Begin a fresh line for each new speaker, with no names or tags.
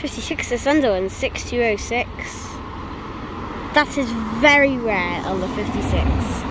56 is Sunderland 6206. That is very rare on the 56.